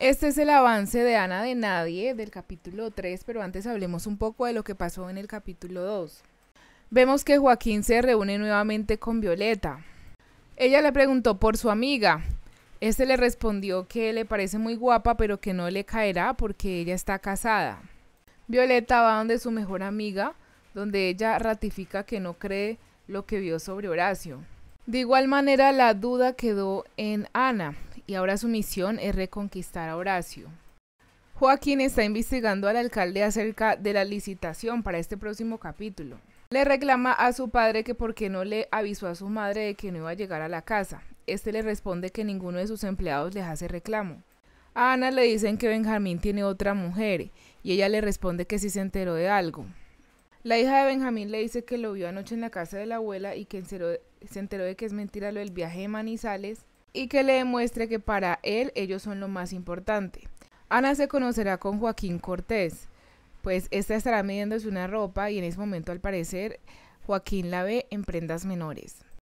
Este es el avance de Ana de Nadie del capítulo 3, pero antes hablemos un poco de lo que pasó en el capítulo 2. Vemos que Joaquín se reúne nuevamente con Violeta. Ella le preguntó por su amiga. Este le respondió que le parece muy guapa, pero que no le caerá porque ella está casada. Violeta va donde su mejor amiga, donde ella ratifica que no cree lo que vio sobre Horacio. De igual manera, la duda quedó en Ana y ahora su misión es reconquistar a Horacio. Joaquín está investigando al alcalde acerca de la licitación para este próximo capítulo. Le reclama a su padre que por qué no le avisó a su madre de que no iba a llegar a la casa. Este le responde que ninguno de sus empleados les hace reclamo. A Ana le dicen que Benjamín tiene otra mujer y ella le responde que sí se enteró de algo. La hija de Benjamín le dice que lo vio anoche en la casa de la abuela y que se enteró de que es mentira lo del viaje de Manizales y que le demuestre que para él ellos son lo más importante. Ana se conocerá con Joaquín Cortés, pues esta estará midiéndose una ropa y en ese momento al parecer Joaquín la ve en prendas menores.